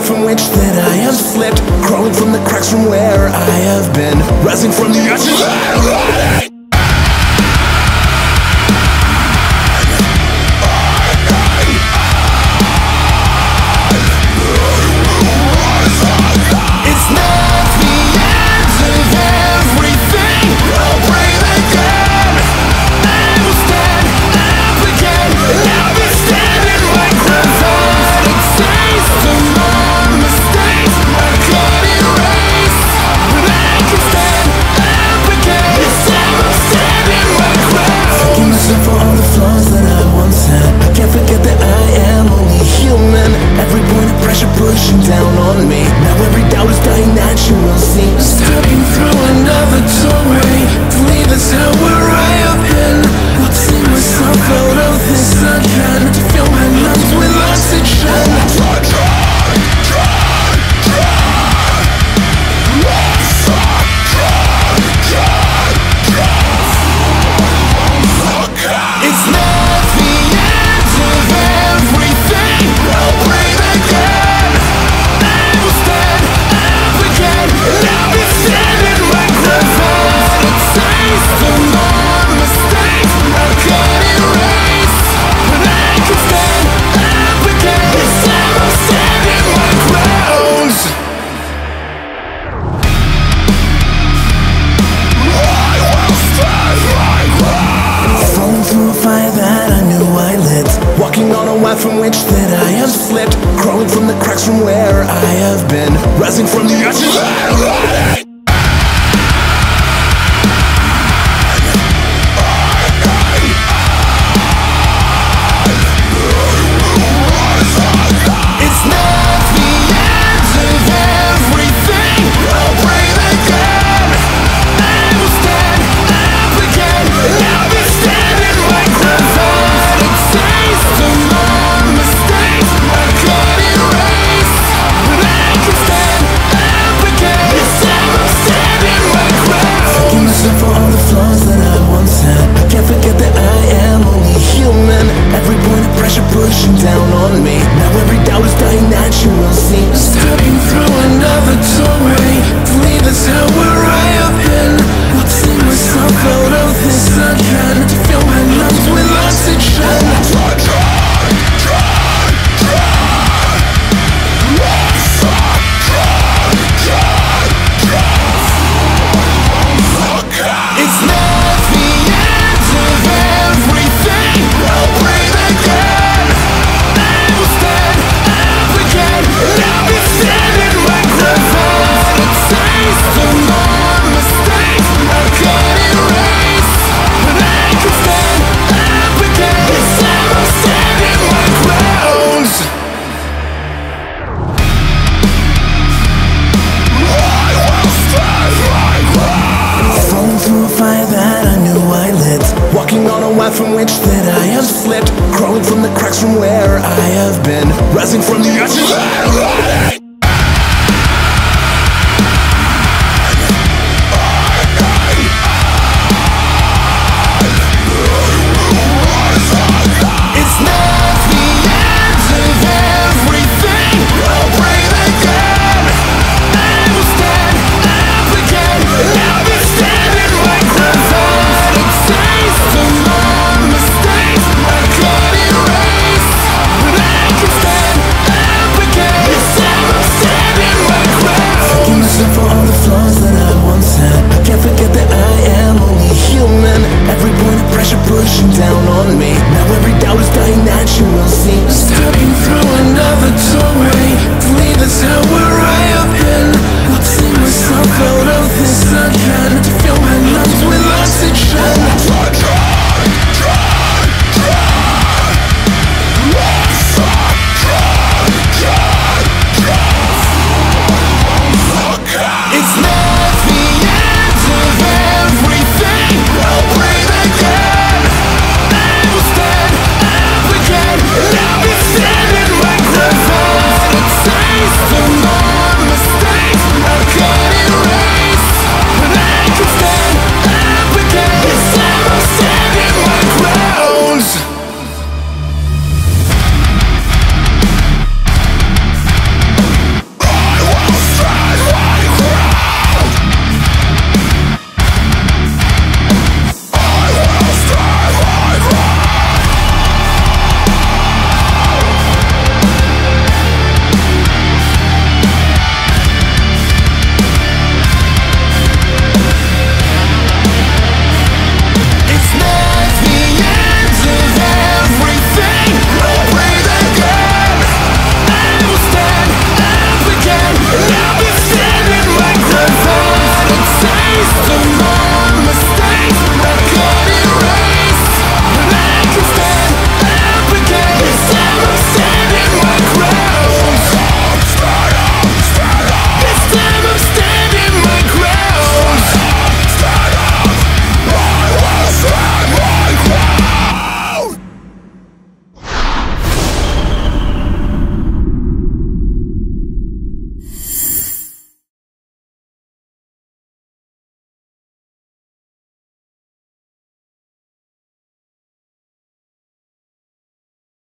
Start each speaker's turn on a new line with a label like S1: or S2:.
S1: path from which that I have slipped Crawling from the cracks from where I have been Rising from the ashes. rising from the ashes. down the from which that I have slipped. Crawling from the cracks from where I have been. Rising from the ashes. seems to be through